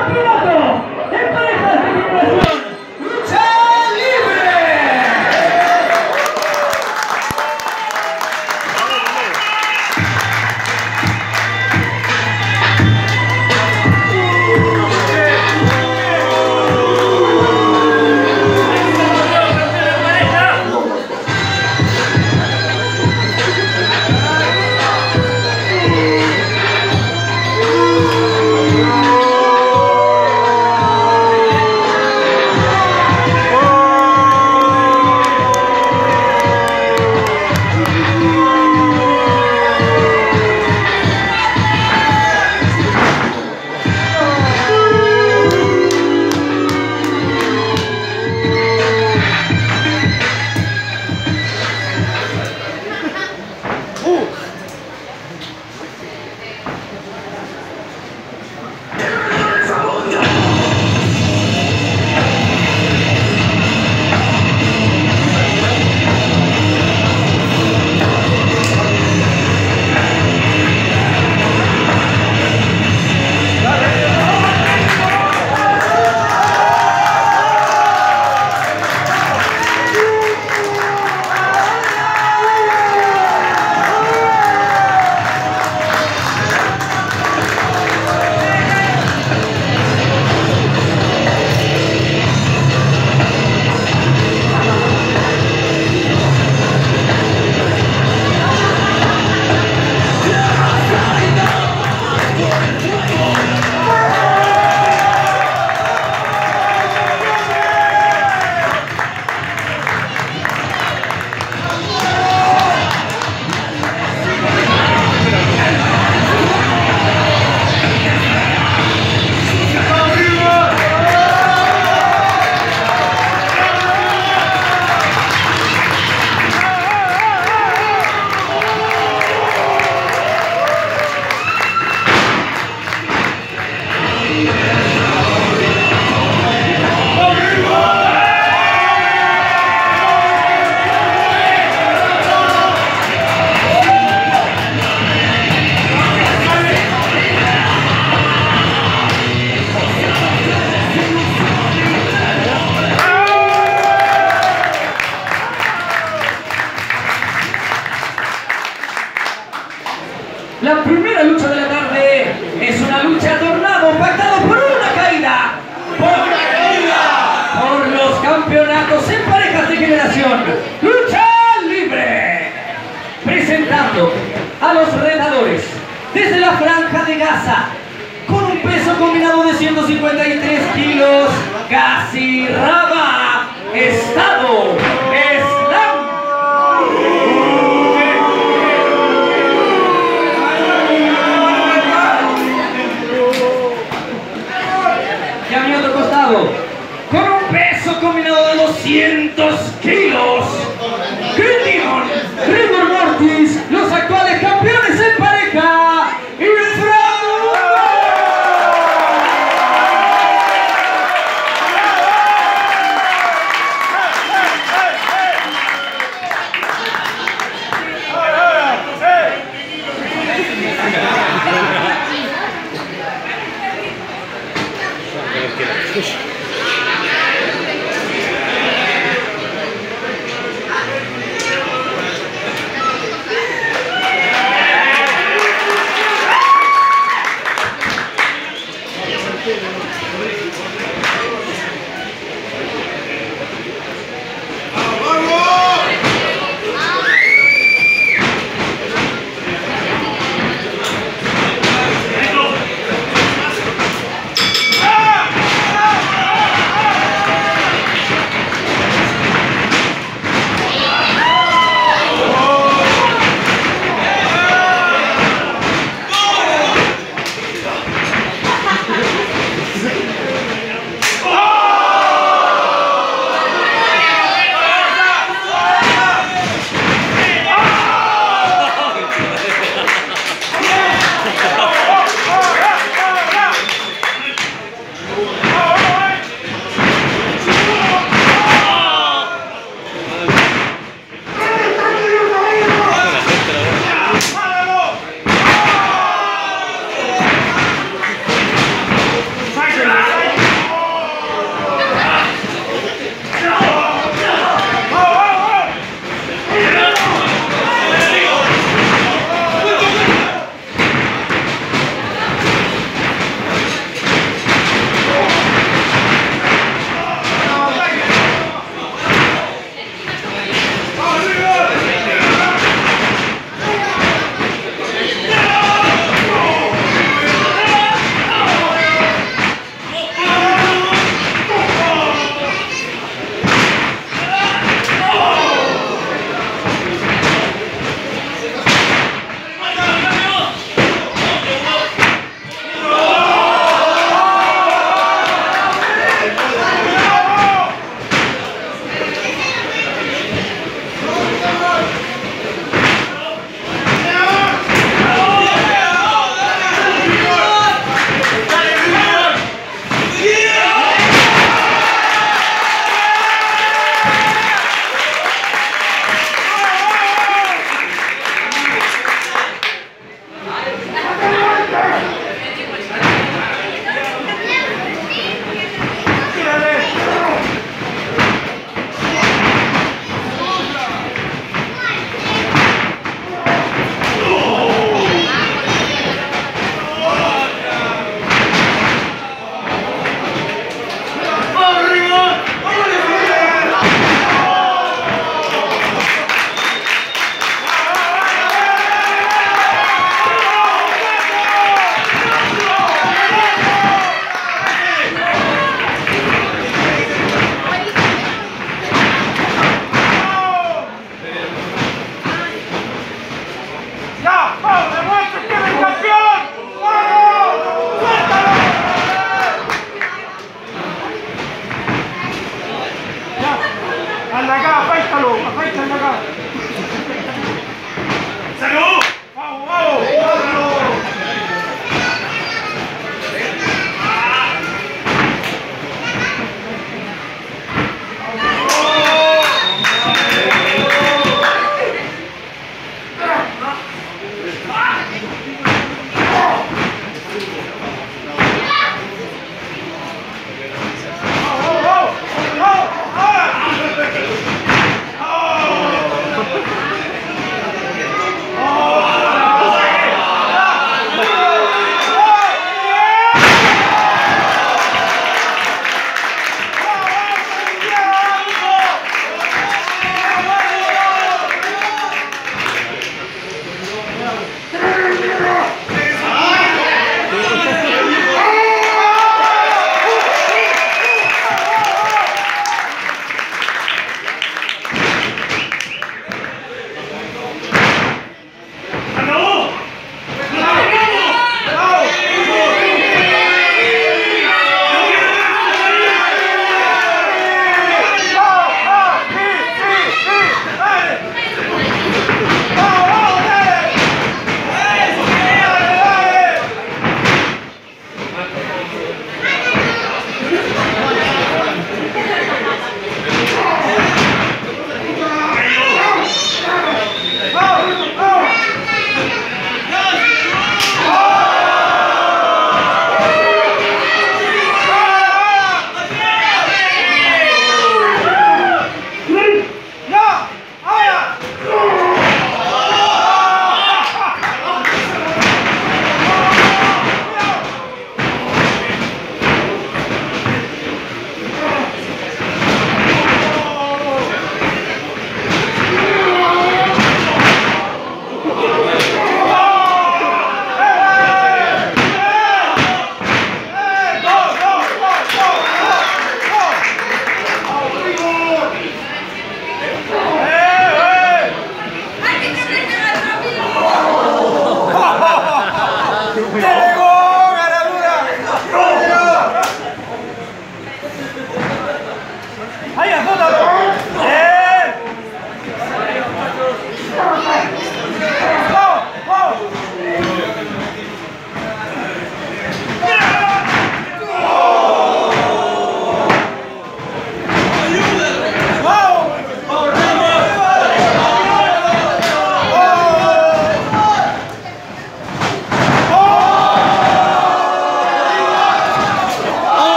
Happy Lucha Libre. Presentando a los retadores desde la franja de Gaza con un peso combinado de 153 kilos, casi Raba, Estado Islam. con un peso combinado de 200 kilos.